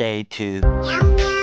Day 2.